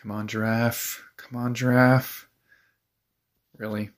Come on, giraffe. Come on, giraffe. Really?